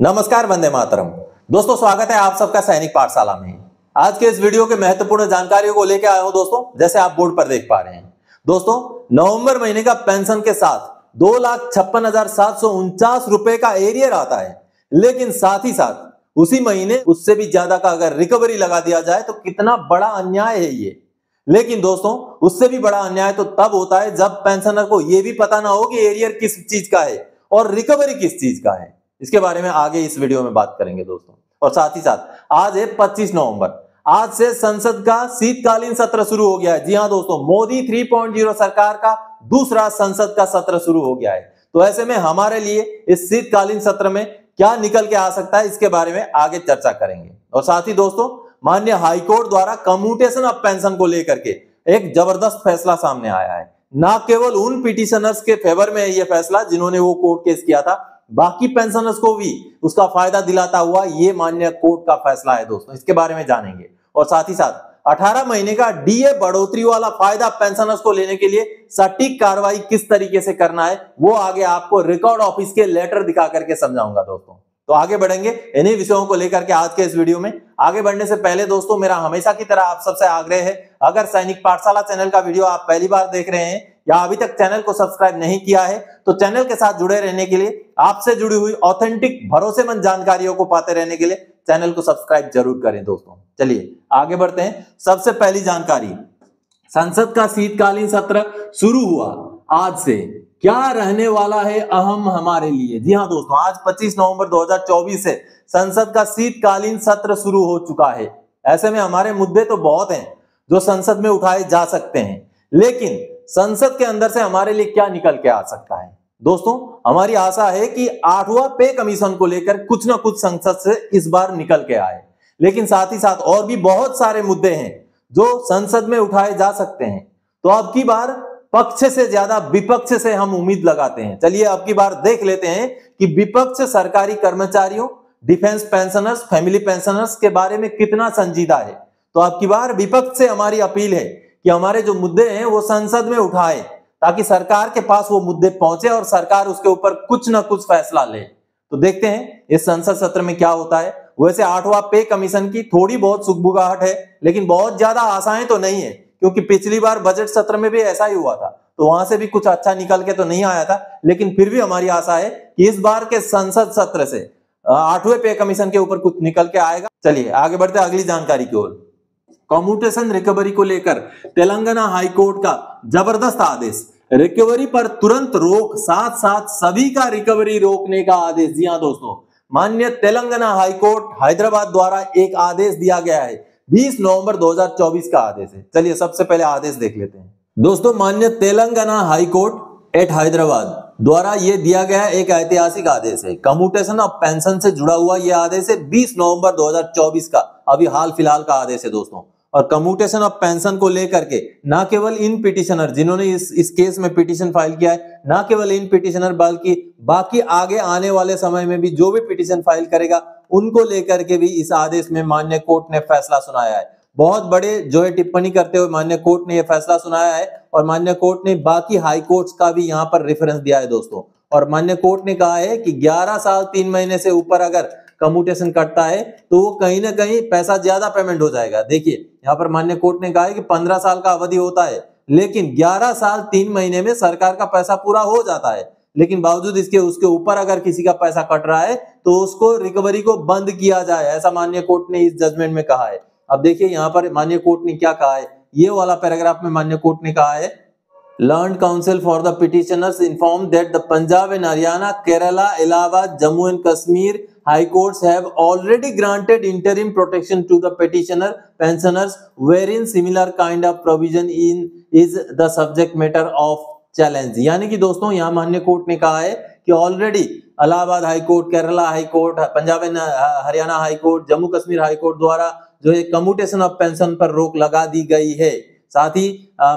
नमस्कार, वंदे मातरम। दोस्तों, स्वागत है आप सबका सैनिक पाठशाला में। आज के इस वीडियो के महत्वपूर्ण जानकारियों को लेकर आया हूँ दोस्तों, जैसे आप बोर्ड पर देख पा रहे हैं। दोस्तों, नवंबर महीने का पेंशन के साथ दो लाख छप्पन हज़ार सात सौ उनचास रुपए का एरियर आता है। लेकिन साथ ही साथ, उसी महीने उससे भी ज़्यादा का अगर रिकवरी लगा दिया जाए तो कितना बड़ा अन्याय है ये। लेकिन दोस्तों, उससे भी बड़ा अन्याय तो तब होता है जब पेंशनर को यह भी पता ना हो कि एरियर किस चीज़ का है और रिकवरी किस चीज़ का है। इसके बारे में आगे इस वीडियो में बात करेंगे दोस्तों। और साथ ही साथ, आज है 25 नवंबर। आज से संसद का शीतकालीन सत्र शुरू हो गया है। जी हाँ दोस्तों, मोदी 3.0 सरकार का दूसरा संसद का सत्र शुरू हो गया है। तो ऐसे में हमारे लिए इस शीतकालीन सत्र में क्या निकल के आ सकता है, इसके बारे में आगे चर्चा करेंगे। और साथ ही दोस्तों मान्य हाईकोर्ट द्वारा कम्यूटेशन ऑफ़ पेंशन को लेकर के एक ज़बरदस्त फैसला सामने आया है। ना केवल उन पिटिशनर्स के फेवर में यह फैसला जिन्होंने वो कोर्ट केस किया था बाकी पेंशनर्स को भी उसका फ़ायदा दिलाता हुआ ये मान्य कोर्ट का फैसला है दोस्तों, इसके बारे में जानेंगे। और साथ ही साथ 18 महीने का डीए बढ़ोतरी वाला फ़ायदा पेंशनर्स को लेने के लिए सटीक कार्रवाई किस तरीके से करना है, वो आगे आपको रिकॉर्ड ऑफ़िस के लेटर दिखा करके समझाऊँगा दोस्तों। तो आगे बढ़ेंगे, इन्हीं विषयों को लेकर के आज के इस वीडियो में। आगे बढ़ने से पहले दोस्तों, मेरा हमेशा की तरह आप सबसे आग्रह है, अगर सैनिक पाठशाला चैनल का वीडियो आप पहली बार देख रहे हैं या अभी तक चैनल को सब्सक्राइब नहीं किया है तो चैनल के साथ जुड़े रहने के लिए, आपसे जुड़ी हुई ऑथेंटिक भरोसेमंद जानकारियों को पाते रहने के लिए चैनल को सब्सक्राइब ज़रूर करें दोस्तों। चलिए, आगे बढ़ते हैं। सबसे पहली जानकारी, संसद का शीतकालीन सत्र शुरू हुआ आज से। क्या रहने वाला है अहम हमारे लिए? जी हाँ दोस्तों, आज 25 नवंबर 2024 से संसद का शीतकालीन सत्र शुरू हो चुका है। ऐसे में हमारे मुद्दे तो बहुत हैं जो संसद में उठाए जा सकते हैं। लेकिन संसद के अंदर से हमारे लिए क्या निकल के आ सकता है? दोस्तों, हमारी आशा है कि आठवां पे कमीशन को लेकर कुछ ना कुछ संसद से इस बार निकल के आए। लेकिन साथ ही साथ और भी बहुत सारे मुद्दे हैं जो संसद में उठाए जा सकते हैं। तो अब की बार पक्ष से ज़्यादा विपक्ष से हम उम्मीद लगाते हैं। चलिए अब की बार देख लेते हैं कि विपक्ष सरकारी कर्मचारियों, डिफेंस पेंशनर्स, फैमिली पेंशनर्स के बारे में कितना संजीदा है। तो अब की बार विपक्ष से हमारी अपील है कि हमारे जो मुद्दे हैं वो संसद में उठाए, ताकि सरकार के पास वो मुद्दे पहुँचे और सरकार उसके ऊपर कुछ ना कुछ फैसला ले। तो देखते हैं, इस संसद सत्र में क्या होता है। वैसे आठवां पे कमीशन की थोड़ी बहुत सुखबुगाहट है, लेकिन बहुत ज़्यादा आशाएँ तो नहीं है, क्योंकि पिछली बार बजट सत्र में भी ऐसा ही हुआ था। तो वहाँ से भी कुछ अच्छा निकल के तो नहीं आया था, लेकिन फिर भी हमारी आशा है कि इस बार के संसद सत्र से, आठवें पे कमीशन के ऊपर कुछ निकल के आएगा। चलिए, आगे बढ़ते अगली जानकारी की ओर। कम्यूटेशन रिकवरी को लेकर तेलंगाना हाईकोर्ट का ज़बरदस्त आदेश। रिकवरी पर तुरंत रोक साथ साथ सभी का रिकवरी रोकने का आदेश जी हाँ दोस्तों। मान्य तेलंगाना हाईकोर्ट हैदराबाद द्वारा एक आदेश दिया गया है। 20 नवंबर 2024 का आदेश है। चलिए सबसे पहले आदेश देख लेते हैं। दोस्तों मान्य तेलंगाना हाईकोर्ट एट हैदराबाद द्वारा यह दिया गया एक ऐतिहासिक आदेश है। कम्यूटेशन ऑफ़ पेंशन से जुड़ा हुआ यह आदेश है। 20 नवंबर 2024 का। अभी हाल फ़िलहाल का आदेश है दोस्तों। और कम्यूटेशन ऑफ़ पेंशन को लेकर के, ना केवल इन पिटिशनर जिन्होंने इस इस केस में पिटिशन फ़ाइल किया है, ना केवल इन पिटिशनर बल्कि बाकी आगे आने वाले समय में भी जो भी पिटिशन फ़ाइल करेगा, उनको लेकर के भी इस आदेश में मान्य कोर्ट ने फैसला सुनाया है। बहुत बड़े जो है टिप्पणी करते हुए मान्य कोर्ट ने यह फैसला सुनाया है और मान्य कोर्ट ने बाकी हाई कोर्ट्स का भी यहाँ पर रेफरेंस दिया है दोस्तों। और मान्य कोर्ट ने कहा है कि 11 साल तीन महीने से ऊपर अगर कम्यूटेशन कटता है तो वो कहीं ना कहीं पैसा ज़्यादा पेमेंट हो जाएगा। देखिए, यहाँ पर मान्य कोर्ट ने कहा है कि पंद्रह साल का अवधि होता है, लेकिन ग्यारह साल तीन महीने में सरकार का पैसा पूरा हो जाता है। लेकिन बावजूद इसके, उसके ऊपर अगर किसी का पैसा कट रहा है तो उसको रिकवरी को बंद किया जाए, ऐसा मान्य कोर्ट ने इस जजमेंट में कहा है। अब देखिए, यहाँ पर मान्य कोर्ट ने क्या कहा है? ये वाला पैराग्राफ में मान्य कोर्ट ने कहा है lord counsel for the petitioners inform that the Punjab and Haryana Kerala Allahabad Jammu and Kashmir high courts have already granted interim protection to the petitioner pensioners where in similar kind of provision in is the subject matter of challenge यानी कि दोस्तों, यहाँ मान्य court ने कहा है कि already Allahabad high court Kerala high court Punjab and Haryana high court Jammu Kashmir high court द्वारा जो है कम्यूटेशन ऑफ़ पेंशन पर रोक लगा दी गई है। साथ ही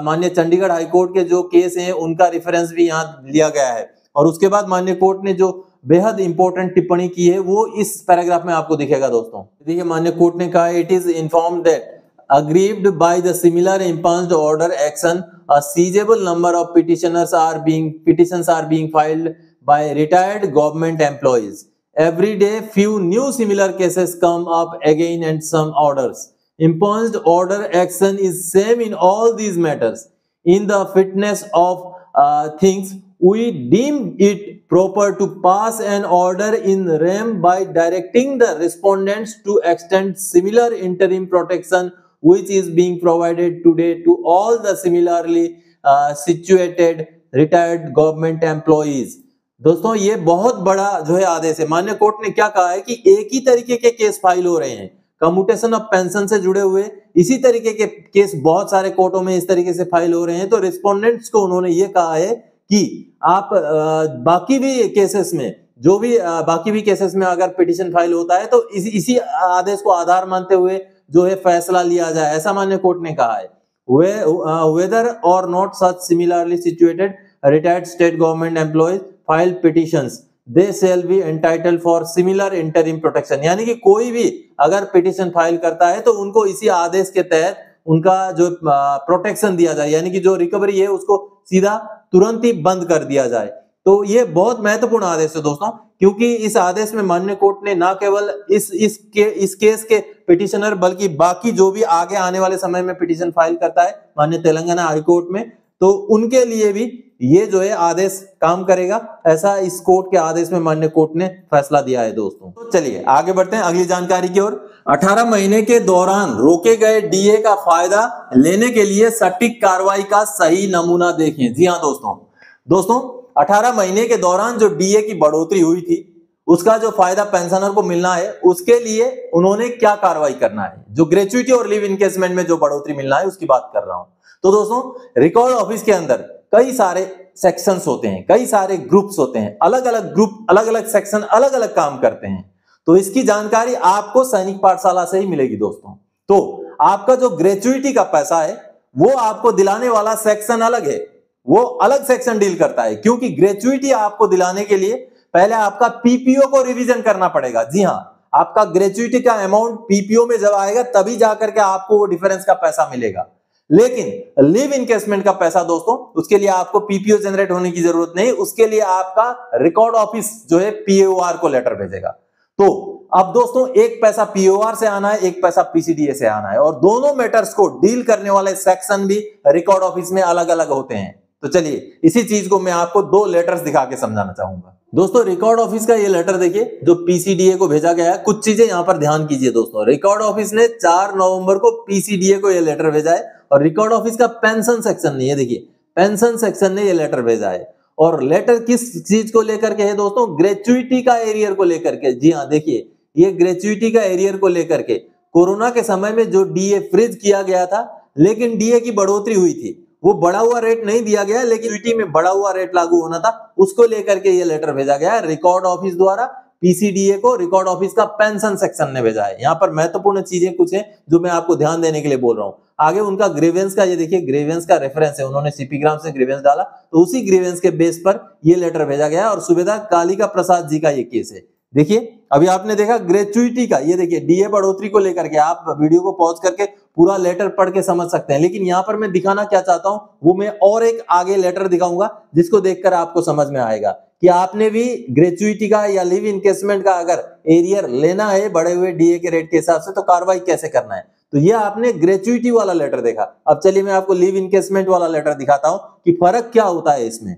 मान्य चंडीगढ़ हाईकोर्ट के जो केस हैं उनका रेफरेंस भी यहाँ लिया गया है और उसके बाद मान्य कोर्ट ने जो बेहद इंपॉर्टेंट टिप्पणी की है वो इस पैराग्राफ में आपको दिखेगा दोस्तों देखिए मान्य कोर्ट ने कहा it is inform that aggrieved by the similar imposed order action a seizable number of petitioners are being petitions are being filed by retired government employees every day few new similar cases come up again and some orders. Imposed order action is same in all these matters. In the fitness of uh, things, we deem it proper to pass an order in rem by directing the respondents to extend similar interim protection which is being provided today to all the similarly uh, situated retired government employees. दोस्तों ये बहुत बड़ा जो है आदेश है मान्य court ने क्या कहा है कि एक ही तरीके के केस फ़ाइल हो रहे हैं कम्यूटेशन ऑफ़ पेंशन से जुड़े हुए। इसी तरीके के केस बहुत सारे कोर्टों में इस तरीके से फ़ाइल हो रहे हैं। तो रिस्पोंडेंट्स को उन्होंने ये कहा है कि आप बाकी भी केसेस में जो भी बाकी भी केसेस में अगर पिटिशन फ़ाइल होता है तो इस, इसी आदेश को आधार मानते हुए जो है फैसला लिया जाए ऐसा मान्य कोर्ट ने कहा है। वेदर और not such similarly situated retired state government employees file petitions they shall be entitle for similar interim protection यानी कि कोई भी अगर पिटिशन फ़ाइल करता है तो उनको इसी आदेश के तहत उनका जो प्रोटेक्शन दिया जाए। यानी कि जो रिकवरी है, उसको सीधा तुरंत ही बंद कर दिया जाए। तो ये बहुत महत्वपूर्ण आदेश है दोस्तों, क्योंकि इस आदेश में मान्य कोर्ट ने ना केवल इस इस के, इस केस के पिटिशनर बल्कि बाकी जो भी आगे आने वाले समय में पिटिशन फ़ाइल करता है, मान्य तेलंगाना हाईकोर्ट में तो उनके लिए भी ये जो है आदेश काम करेगा। ऐसा इस कोर्ट के आदेश में मान्य कोर्ट ने फैसला दिया है दोस्तों। तो चलिए, आगे बढ़ते हैं, अगली जानकारी की ओर। 18 महीने के दौरान रोके गए डीए का फ़ायदा लेने के लिए सटीक कार्रवाई का सही नमूना देखें। जी हाँ दोस्तों। दोस्तों 18 महीने के दौरान जो डीए की बढ़ोतरी हुई थी उसका जो फ़ायदा पेंशनर को मिलना है, उसके लिए उन्होंने क्या कार्रवाई करना है? जो ग्रेचुइटी और लिव इनकेसमेंट में जो बढ़ोतरी मिलना है, उसकी बात कर रहा हूँ। तो दोस्तों रिकॉर्ड ऑफ़िस के अंदर कई सारे सेक्शंस होते हैं, कई सारे ग्रुप्स होते हैं अलग अलग ग्रुप अलग अलग सेक्शन अलग अलग काम करते हैं। तो इसकी जानकारी आपको सैनिक पाठशाला से ही मिलेगी दोस्तों। तो आपका जो ग्रेचुइटी का पैसा है, वो आपको दिलाने वाला सेक्शन अलग है। वो अलग सेक्शन डील करता है, क्योंकि ग्रेचुइटी आपको दिलाने के लिए पहले आपका पीपीओ को रिवीजन करना पड़ेगा। जी हाँ आपका ग्रेचुइटी का अमाउंट पीपीओ में जब आएगा, तभी जाकर के आपको वो डिफरेंस का पैसा मिलेगा। लेकिन लिव इनकेसमेंट का पैसा दोस्तों, उसके लिए आपको पीपीओ जनरेट होने की ज़रूरत नहीं, उसके लिए आपका रिकॉर्ड ऑफ़िस जो है पीओआर को लेटर भेजेगा। तो अब दोस्तों, एक पैसा पीओआर से आना है, एक पैसा पीसीडीए से आना है, और दोनों मैटर्स को डील करने वाले सेक्शन भी रिकॉर्ड ऑफ़िस में अलग अलग होते हैं। तो चलिए, इसी चीज़ को मैं आपको दो लेटर्स दिखा के समझाना चाहूँगा। दोस्तों रिकॉर्ड ऑफ़िस का ये लेटर देखिए, जो पीसीडीए को भेजा गया है, कुछ चीज़ें यहाँ पर ध्यान कीजिए दोस्तों। रिकॉर्ड ऑफ़िस ने 4 नवंबर को पीसीडीए को ये लेटर भेजा है, और रिकॉर्ड ऑफ़िस का पेंशन सेक्शन नहीं है, देखिए। पेंशन सेक्शन ने ये लेटर भेजा है। और लेटर किस चीज़ को लेकर के है दोस्तों? ग्रेचुइटी का एरियर को लेकर के। जी हाँ देखिए, ये ग्रेचुइटी का एरियर को लेकर के। कोरोना के समय में जो डीए फ्रिज किया गया था, लेकिन डीए की बढ़ोतरी हुई थी। वो बढ़ा हुआ रेट नहीं दिया गया लेकिन यूटी में बढ़ा हुआ रेट लागू होना था उसको लेकर के ये लेटर भेजा गया है। रिकॉर्ड ऑफ़िस द्वारा पीसीडीए को रिकॉर्ड ऑफ़िस का पेंशन सेक्शन ने भेजा है। यहाँ पर महत्वपूर्ण चीज़ें कुछ है जो मैं आपको ध्यान देने के लिए बोल रहा हूँ। आगे उनका ग्रेवेंस का ये देखिए ग्रेवेंस का रेफरेंस है। उन्होंने सीपी ग्राम से ग्रेवेंस डाला तो उसी ग्रेवेंस के बेस पर ये लेटर भेजा गया और सुबेदार कालिका प्रसाद जी का ये केस है। देखिए अभी आपने देखा ग्रेचुइटी का ये देखिए डीए बढ़ोतरी को लेकर के आप वीडियो को पॉज करके पूरा लेटर पढ़ के समझ सकते हैं। लेकिन यहाँ पर मैं दिखाना क्या चाहता हूँ, वो मैं और एक आगे लेटर दिखाऊँगा, जिसको देखकर आपको समझ में आएगा कि आपने भी ग्रेचुइटी का या लिव इनकेसमेंट का अगर एरियर लेना है बड़े हुए डीए के रेट के हिसाब से तो कार्रवाई कैसे करना है? तो ये आपने ग्रेचुइटी वाला लेटर देखा। अब चलिए मैं आपको लिव इनकेसमेंट वाला लेटर दिखाता हूँ कि फ़र्क क्या होता है इसमें।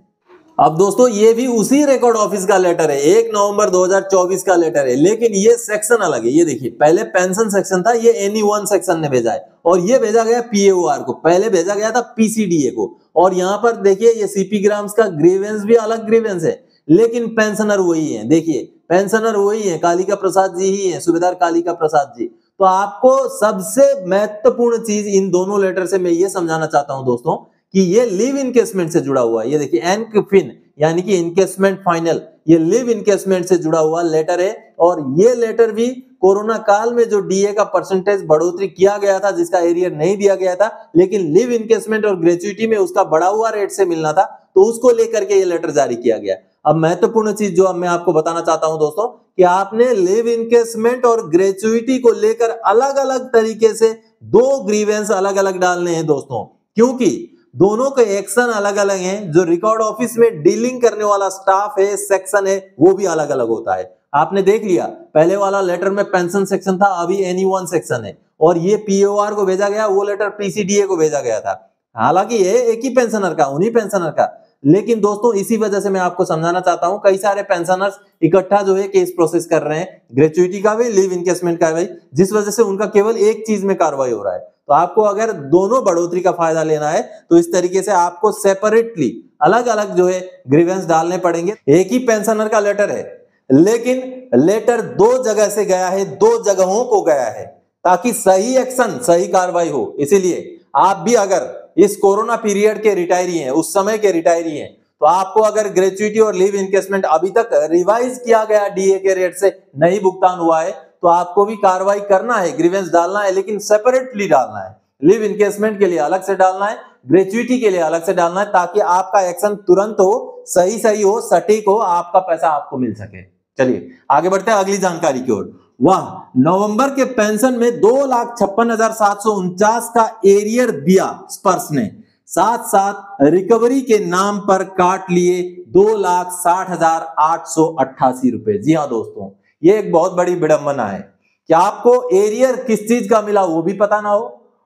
अब दोस्तों, ये भी उसी रिकॉर्ड ऑफ़िस का लेटर है। एक नवंबर 2024 का लेटर है। लेकिन ये सेक्शन अलग है। ये देखिए, पहले पेंशन सेक्शन था, ये एनी वन सेक्शन ने भेजा है। और ये भेजा गया पीएओआर को। पहले भेजा गया था पीसीडीए को। और यहाँ पर देखिए, ये सीपी ग्राम्स का ग्रीवेंस भी अलग ग्रीवेंस है। लेकिन पेंशनर वही है। देखिए पेंशनर वही है। कालिका प्रसाद जी ही है। सुबेदार कालिका प्रसाद जी। तो आपको सबसे महत्वपूर्ण चीज़ इन दोनों लेटर से मैं ये समझाना चाहता हूँ दोस्तों कि ये लिव इनकेसमेंट से जुड़ा हुआ ये देखिए एनकफिन यानी कि इनकेसमेंट फाइनल ये लिव इनकेसमेंट से जुड़ा हुआ लेटर है। और ये लेटर भी कोरोना काल में जो डीए का परसेंटेज बढ़ोतरी किया गया था, जिसका एरियर नहीं दिया गया था, लेकिन लिव इनकेसमेंट और ग्रेचुइटी में उसका बढ़ा हुआ रेट से मिलना था तो उसको लेकर के ये लेटर जारी किया गया। अब महत्वपूर्ण चीज़ जो अब मैं आपको बताना चाहता हूँ दोस्तों, कि आपने लिव इनकेसमेंट और ग्रेचुइटी को लेकर अलग अलग तरीके से दो ग्रीवेंस अलग अलग डालने हैं दोस्तों। क्योंकि दोनों के एक्शन अलग अलग हैं। जो रिकॉर्ड ऑफ़िस में डीलिंग करने वाला स्टाफ है सेक्शन है, वो भी अलग अलग होता है। आपने देख लिया, पहले वाला लेटर में पेंशन सेक्शन था, अभी एनी वन सेक्शन है। और ये पीओआर को भेजा गया, वो लेटर पीसीडीए को भेजा गया था। हालाँकि ये एक ही पेंशनर का, उन्हीं पेंशनर का। लेकिन दोस्तों, इसी वजह से मैं आपको समझाना चाहता हूँ, कई सारे पेंशनर्स इकट्ठा जो है केस प्रोसेस कर रहे हैं। ग्रेचुइटी का भी लीव इनकेसमेंट का भी, जिस वजह से उनका केवल एक चीज़ में कार्रवाई हो रहा है। तो आपको अगर दोनों बढ़ोतरी का फ़ायदा लेना है तो इस तरीके से आपको सेपरेटली अलग अलग जो है ग्रीवेंस डालने पड़ेंगे। एक ही पेंशनर का लेटर है, लेकिन लेटर दो जगह से गया है, दो जगहों को गया है, ताकि सही एक्शन सही कार्रवाई हो। इसीलिए आप भी अगर इस कोरोना पीरियड के रिटायरी हैं, उस समय के रिटायरी हैं तो आपको अगर ग्रेचुइटी और लीव इनकेसमेंट अभी तक रिवाइज किया गया डीए के रेट से, नहीं भुगतान हुआ है तो आपको भी कार्रवाई करना है ग्रीवेंस डालना है, लेकिन सेपरेटली डालना है। लिव इनकेसमेंट के लिए अलग से डालना है ग्रेचुइटी के लिए अलग से डालना है, ताकि आपका एक्शन तुरंत हो सही सही हो, सटीक हो, आपका पैसा आपको मिल सके। चलिए, आगे बढ़ते हैं अगली जानकारी की ओर। वह, नवंबर के पेंशन में दो लाख छप्पन हज़ार सात सौ उनचास का एरियर दिया स्पर्श ने। साथ साथ रिकवरी के नाम पर काट लिए दो लाख साठ हज़ार आठ सौ अट्ठासी रुपए। जी हाँ दोस्तों ये एक बहुत बड़ी विडंबना है कि आपको एरियर किस चीज़ का मिला वो भी पता ना हो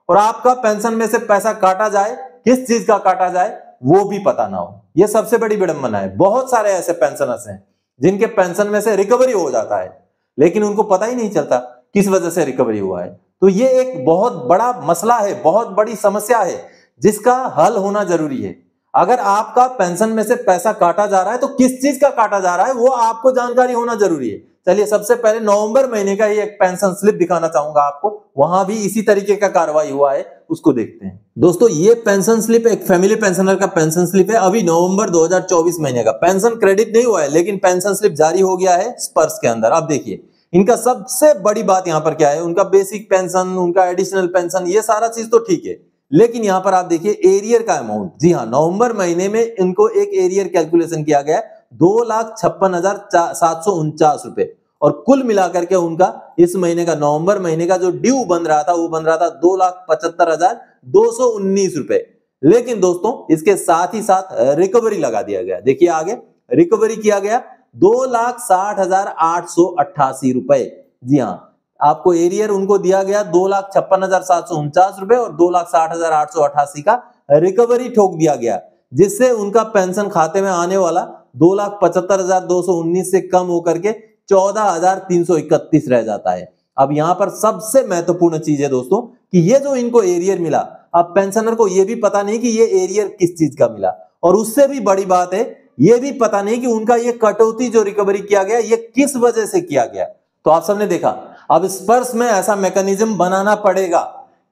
और आपका पेंशन में से पैसा काटा जाए, किस चीज़ का काटा जाए, वो भी पता ना हो। ये सबसे बड़ी विडंबना है। बहुत सारे ऐसे पेंशनर्स हैं जिनके पेंशन में से रिकवरी हो जाता है, लेकिन उनको पता ही नहीं चलता किस वजह से रिकवरी हुआ है। तो ये एक बहुत बड़ा मसला है, बहुत बड़ी समस्या है, जिसका हल होना ज़रूरी है। अगर आपका पेंशन में से पैसा काटा जा रहा है तो किस चीज़ का काटा जा रहा है, वो आपको जानकारी होना ज़रूरी है। चलिए, सबसे पहले नवंबर महीने का ही एक पेंशन स्लिप दिखाना चाहूँगा आपको। वहाँ भी इसी तरीके का कार्रवाई हुआ है, उसको देखते हैं। दोस्तों, ये पेंशन स्लिप एक फैमिली पेंशनर का पेंशन स्लिप है। अभी नवंबर 2024 महीने का। पेंशन क्रेडिट नहीं हुआ है, लेकिन पेंशन स्लिप जारी हो गया है स्पर्श के अंदर। अब देखिए, इनका सबसे बड़ी बात यहाँ पर क्या है? उनका बेसिक पेंशन उनका एडिशनल पेंशन ये सारा चीज़ तो ठीक है। लेकिन यहाँ पर आप देखिए एरियर का अमाउंट जी हाँ नवंबर महीने में इनको एक एरियर कैलकुलेशन किया गया है। दो लाख छप्पन हज़ार सात सौ उनचास रुपए। और कुल मिलाकर के उनका इस महीने का, नवंबर महीने का जो ड्यू बन रहा था, वो बन रहा था दो लाख पचहत्तर हज़ार दो सौ उन्नीस रुपए। लेकिन दोस्तों, इसके साथ ही साथ रिकवरी लगा दिया गया। देखिए आगे रिकवरी किया गया दो लाख साठ हज़ार आठ सौ अट्ठासी रुपए। जी हाँ आपको एरियर उनको दिया गया दो लाख छप्पन हज़ार सात सौ उनचास रुपए और दो लाख साठ हज़ार आठ सौ अट्ठासी का रिकवरी ठोक दिया गया, जिससे उनका पेंशन खाते में आने वाला दो लाख पचहत्तर हज़ार दो सौ उन्नीस से कम होकर के चौदह हज़ार तीन सौ इकतीस रह जाता है। अब यहाँ पर सबसे महत्वपूर्ण चीज़ है दोस्तों कि ये जो इनको एरियर मिला, अब पेंशनर को ये भी पता नहीं कि ये एरियर किस चीज़ का मिला। और उससे भी बड़ी बात है, ये भी पता नहीं कि उनका ये कटौती जो रिकवरी किया गया, ये किस वजह से किया गया। तो आप सबने देखा, अब स्पर्श में ऐसा मैकेनिज्म बनाना पड़ेगा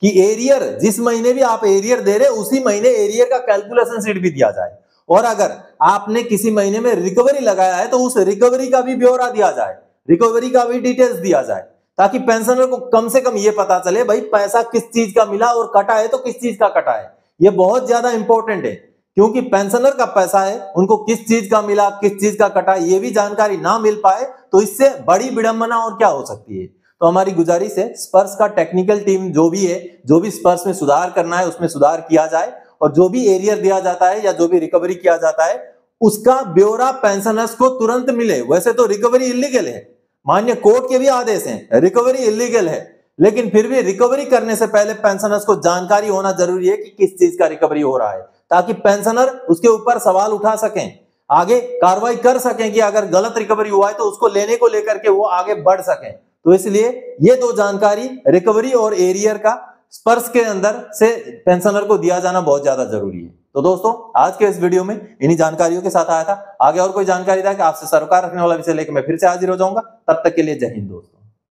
कि एरियर, जिस महीने भी आप एरियर दे रहे उसी महीने एरियर का कैलकुलेशन सीट भी दिया जाए। और अगर आपने किसी महीने में रिकवरी लगाया है तो उस रिकवरी का भी ब्यौरा दिया जाए रिकवरी का भी डिटेल्स दिया जाए, ताकि पेंशनर को कम से कम ये पता चले, भाई, पैसा किस चीज़ का मिला और कटा है तो किस चीज़ का कटा है? ये बहुत ज़्यादा इंपॉर्टेंट है, क्योंकि पेंशनर का पैसा है, उनको किस चीज़ का मिला, किस चीज़ का कटा, ये भी जानकारी ना मिल पाए तो इससे बड़ी विडंबना और क्या हो सकती है? तो हमारी गुजारिश है, स्पर्श का टेक्निकल टीम जो भी है, जो भी स्पर्श में सुधार करना है, उसमें सुधार किया जाए और जो भी एरियर दिया जाता है या जो भी रिकवरी किया जाता है, उसका ब्यौरा पेंशनर्स को तुरंत मिले। वैसे तो रिकवरी इलीगल है। मान्य कोर्ट के भी आदेश हैं रिकवरी इलीगल है। लेकिन फिर भी रिकवरी करने से पहले पेंशनर्स को जानकारी होना ज़रूरी है कि किस चीज़ का रिकवरी हो रहा है, ताकि पेंशनर उसके ऊपर सवाल उठा सकें, आगे कार्रवाई कर सकें कि अगर गलत रिकवरी हुआ है तो उसको लेने को लेकर के वो आगे बढ़ सकें। तो इसलिए ये दो जानकारी रिकवरी और एरियर का स्पर्श के अंदर से पेंशनर को दिया जाना बहुत ज़्यादा ज़रूरी है। तो दोस्तों, आज के इस वीडियो में इन्हीं जानकारियों के साथ आया था। आगे और कोई जानकारी था कि आपसे सरकार रखने वाला विषय लेकर मैं फिर से हाजिर हो जाऊँगा। तब तक के लिए जय हिंद दोस्तों।